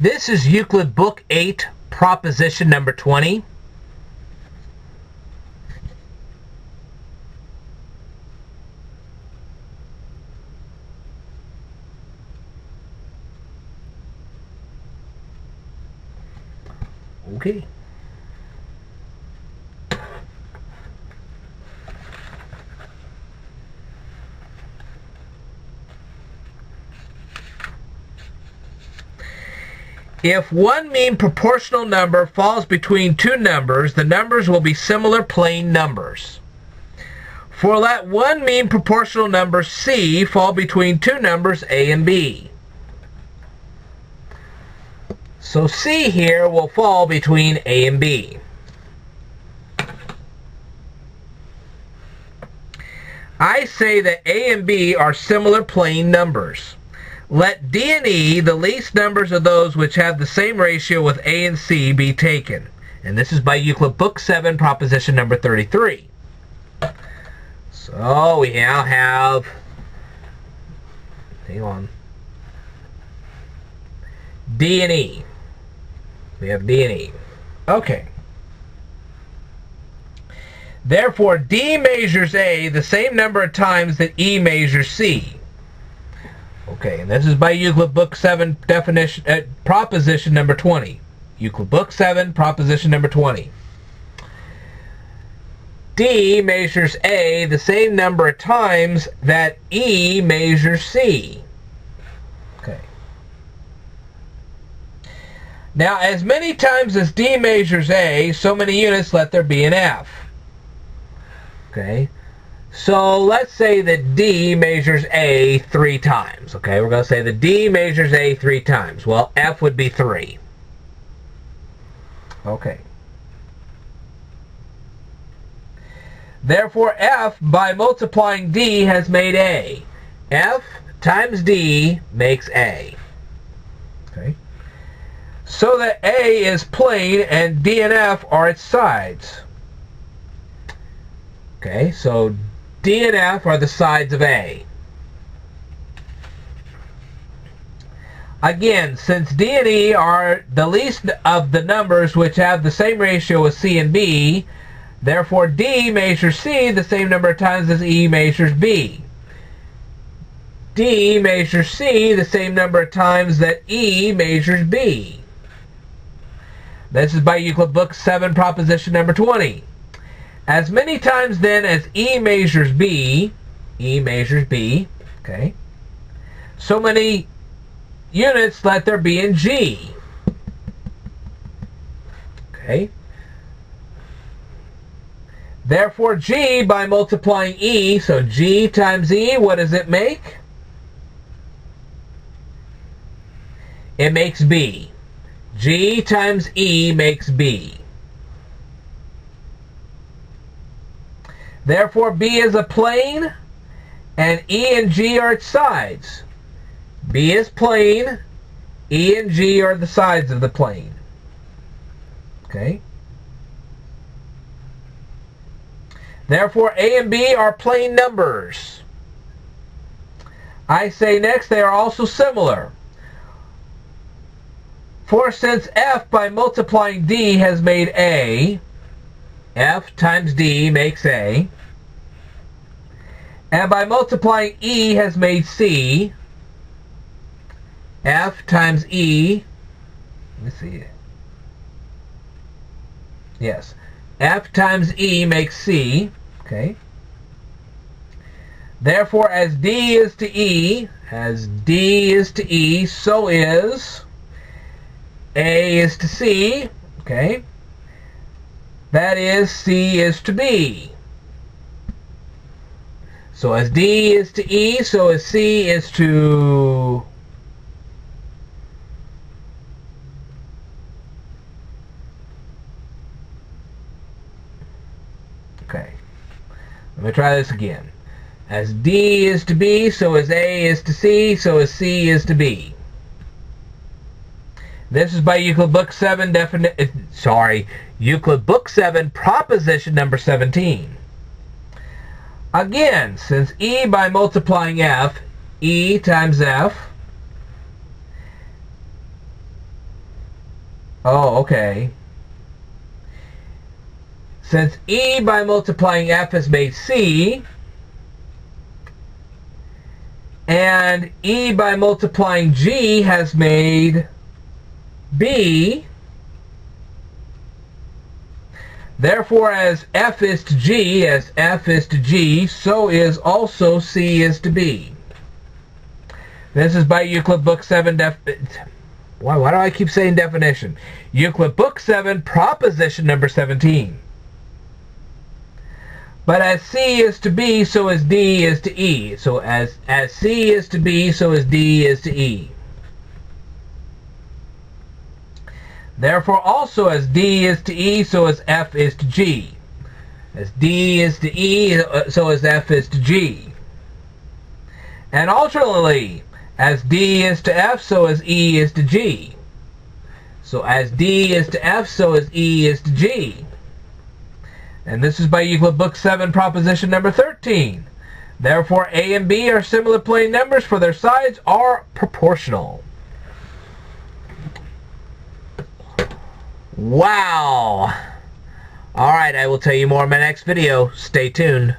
This is Euclid Book 8, proposition number 20. Okay. If one mean proportional number falls between two numbers, the numbers will be similar plane numbers. For let one mean proportional number C fall between two numbers A and B. So C here will fall between A and B. I say that A and B are similar plane numbers. Let D and E, the least numbers of those which have the same ratio with A and C, be taken. And this is by Euclid Book 7, proposition number 33. So we now have, hang on, D and E. We have D and E. Okay. Therefore, D measures A the same number of times that E measures C. Okay, and this is by Euclid Book 7, definition, uh, proposition number 20. Euclid Book 7, proposition number 20. D measures A the same number of times that E measures C. Okay. Now, as many times as D measures A, so many units let there be an F. Okay. So let's say that D measures A three times. Okay, we're going to say that D measures A three times. Well, F would be three. Okay. Therefore, F, by multiplying D, has made A. F times D makes A. Okay. So that A is plane and D and F are its sides. Okay, so D and F are the sides of A. Again, since D and E are the least of the numbers which have the same ratio as C and B, therefore D measures C the same number of times as E measures B. D measures C the same number of times that E measures B. This is by Euclid Book 7, proposition number 20. As many times then as E measures B, E measures B, okay, so many units let there be in G. Okay. Therefore, G by multiplying E, so G times E, what does it make? It makes B. G times E makes B. Therefore, B is a plane, and E and G are its sides. B is plane, E and G are the sides of the plane. Okay? Therefore, A and B are plane numbers. I say next, they are also similar. For since F by multiplying D has made A, F times D makes A. And by multiplying E has made C. F times E. Let me see. Yes. F times E makes C. Okay. Therefore, as D is to E, as D is to E, so is A is to C. Okay. That is, C is to B. So as D is to E, so as C is to... Okay. Let me try this again. As D is to B, so as A is to C, so as C is to B. This is by Euclid Book 7, defini- eh, sorry, Euclid Book 7, proposition number 17. Again, since E by multiplying F, E times F, Oh, okay. Since E by multiplying F has made C, and E by multiplying G has made B, Therefore, as F is to G, as F is to G, so is also C is to B. This is by Euclid Book 7 def why, why do I keep saying definition? Euclid Book 7, proposition number 17. But as C is to B, so is D is to E. So as, as C is to B, so is D is to E. Therefore also as D is to E, so is F is to G. As D is to E, so as F is to G. And alternately, as D is to F, so as E is to G. So as D is to F, so as E is to G. And this is by Euclid Book 7, proposition number 13. Therefore, A and B are similar plane numbers for their sides are proportional. Wow. Alright, I will tell you more in my next video. Stay tuned.